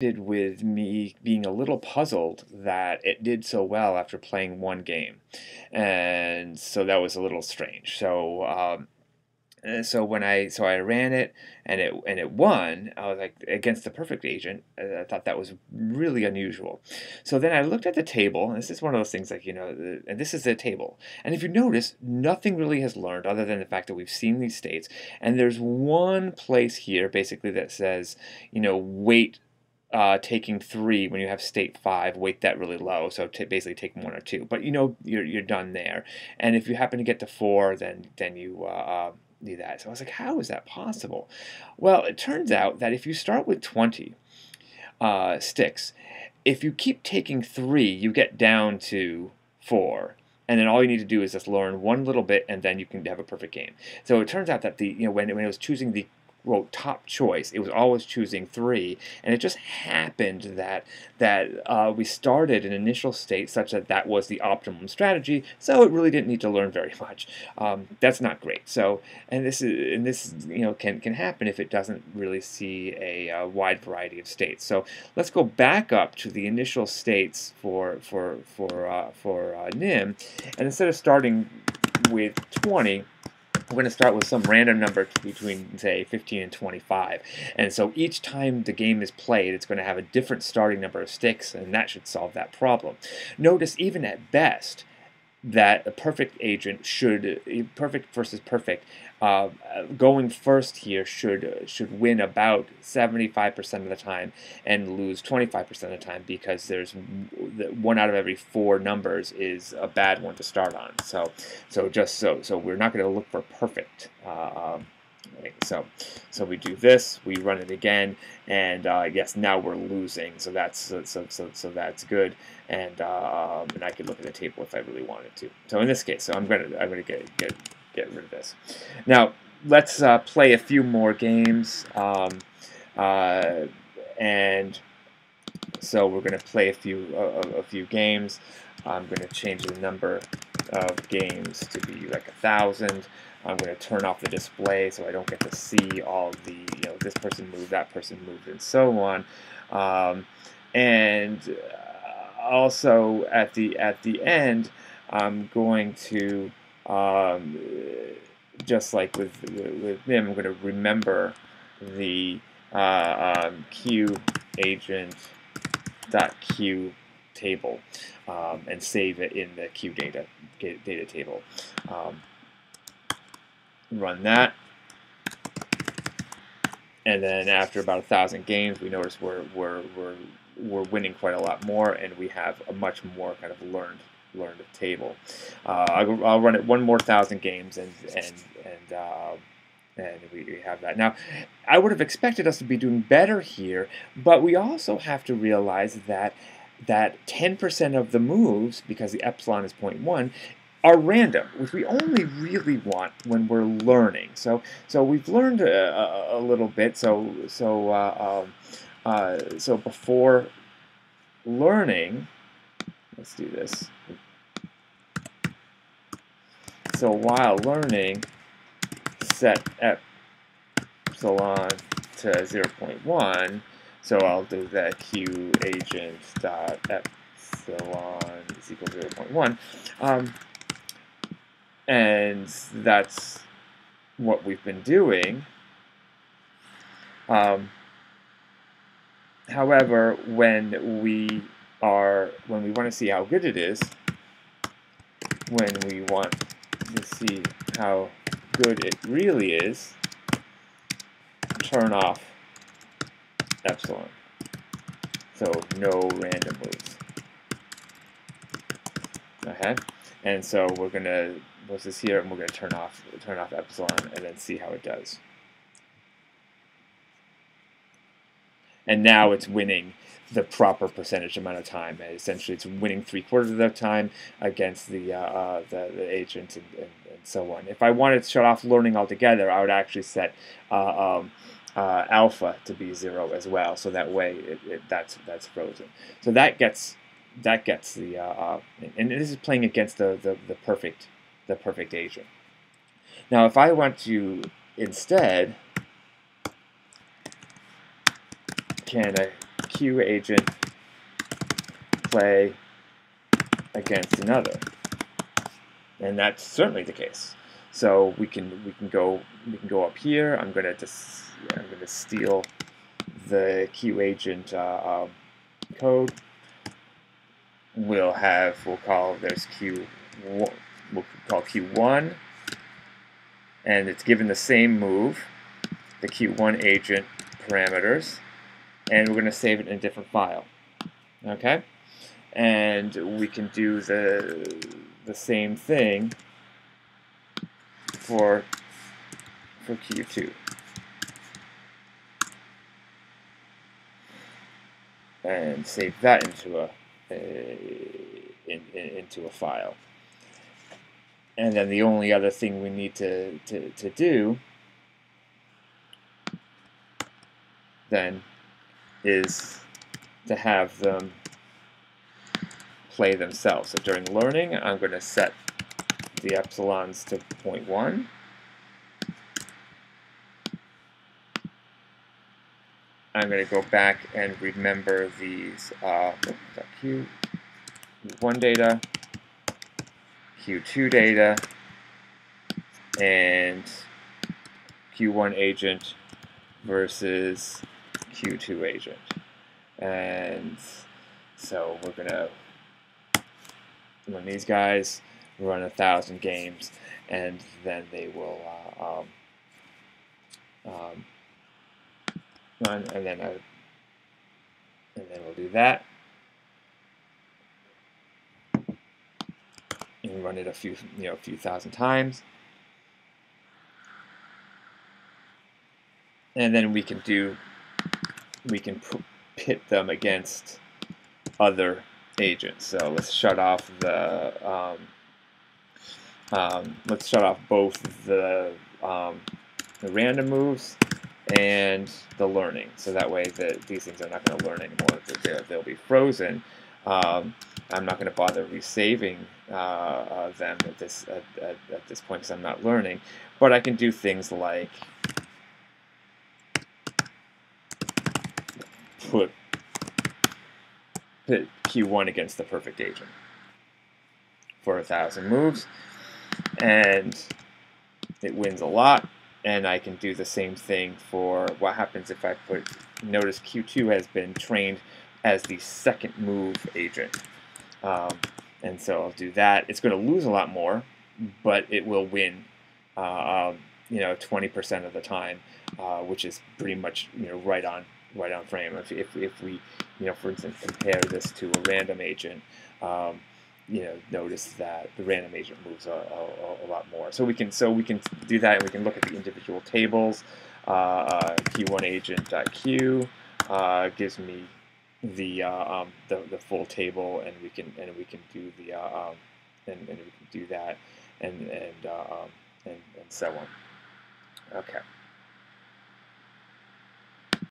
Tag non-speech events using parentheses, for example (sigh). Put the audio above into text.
with me being a little puzzled that it did so well after playing one game, and so that was a little strange. So. Um, so when I so I ran it and it and it won, I was like against the perfect agent. I thought that was really unusual. So then I looked at the table. And this is one of those things like you know, and this is the table. And if you notice, nothing really has learned other than the fact that we've seen these states. And there's one place here basically that says you know wait uh, taking three when you have state five, weight that really low. So basically take one or two, but you know you're, you're done there. And if you happen to get to four, then then you uh, uh, do that. So I was like, how is that possible? Well, it turns out that if you start with 20 uh, sticks, if you keep taking three, you get down to four and then all you need to do is just learn one little bit and then you can have a perfect game so it turns out that the you know when, when it was choosing the wrote top choice. It was always choosing three, and it just happened that that uh, we started an initial state such that that was the optimum strategy. So it really didn't need to learn very (laughs) much. Um, that's not great. So and this is and this you know can can happen if it doesn't really see a, a wide variety of states. So let's go back up to the initial states for for for uh, for uh, NIM, and instead of starting with 20 we're going to start with some random number between, say, 15 and 25. And so each time the game is played, it's going to have a different starting number of sticks, and that should solve that problem. Notice, even at best, that a perfect agent should perfect versus perfect uh, going first here should should win about 75% of the time and lose 25% of the time because there's one out of every four numbers is a bad one to start on. So so just so so we're not going to look for perfect uh, um, so, so we do this, we run it again, and uh, yes, now we're losing. So that's so so so, that's good, and uh, and I could look at the table if I really wanted to. So in this case, so I'm gonna I'm gonna get get get rid of this. Now let's uh, play a few more games, um, uh, and so we're gonna play a few a few games. I'm gonna change the number of games to be like a thousand. I'm going to turn off the display so I don't get to see all the, you know, this person moved, that person moved, and so on. Um, and uh, also at the at the end, I'm going to um, just like with with them, I'm going to remember the uh, um, Q agent dot Q table um, and save it in the Q data data table. Um, run that. And then after about a thousand games, we notice we're, we're, we're, we're winning quite a lot more, and we have a much more kind of learned learned table. Uh, I'll, I'll, run it one more thousand games, and and and uh, and we, we have that. Now, I would have expected us to be doing better here, but we also have to realize that that 10% of the moves, because the epsilon is 0.1, are random, which we only really want when we're learning. So, so we've learned a, a, a little bit. So, so, uh, um, uh, so before learning, let's do this. So while learning, set epsilon to 0.1. So I'll do that q agent dot epsilon is equal to 0.1. Um, and that's what we've been doing. Um, however, when we are when we want to see how good it is, when we want to see how good it really is, turn off epsilon. So no random moves. Okay, and so we're gonna was this here, and we're to turn off turn off epsilon and then see how it does. And now it's winning the proper percentage amount of time. And essentially, it's winning three quarters of the time against the uh, uh, the, the, agent and, and, and, so on. If I wanted to shut off learning altogether, I would actually set uh, um, uh, alpha to be zero as well, so that way it, it, that's that's frozen. So that gets that gets the uh, uh, and this is playing against the, the, the perfect the perfect agent. Now if I want to instead can I Q agent play against another. And that's certainly the case. So we can we can go we can go up here. I'm gonna just I'm gonna steal the Q agent uh, um, code. We'll have we'll call there's Q we'll call Q1 and it's given the same move, the Q1 agent parameters, and we're going to save it in a different file. Okay? And we can do the, the same thing for, for Q2. And save that into a, a in, in, into a file. And then the only other thing we need to, to, to do then is to have them play themselves. So during learning, I'm going to set the epsilons to 0.1. I'm going to go back and remember these uh, Q1 data, Q2 data, and Q1 agent versus Q2 agent. And so we're going to run these guys, run a thousand games, and then they will uh, um, um, run, and then I, and then we'll do that. And run it a few, you know, a few thousand times. And then we can do we can pit them against other agents. So let's shut off the um, um, let's shut off both the, um, the random moves and the learning. So that way the, these things are not going to learn anymore. They'll, they'll be frozen. Um, I'm not going to bother resaving uh, uh, them at this at, at, at this point because I'm not learning. But I can do things like put pit Q1 against the perfect agent for a thousand moves, and it wins a lot. And I can do the same thing for what happens if I put, notice Q2 has been trained as the second move agent. Um, and so I'll do that. It's going to lose a lot more, but it will win, uh, um, you know, 20% of the time, uh, which is pretty much, you know, right on right on frame. If, if, if we, you know, for instance, compare this to a random agent, um, you know, notice that the random agent moves a, a, a, lot more. So we can so we can do that, and we can look at the individual tables. Uh, uh, Q1 agent.q uh, gives me the, uh, um, the the full table, and we can and we can do the uh, um, and, and we can do that, and and uh, um, and, and so on. Okay.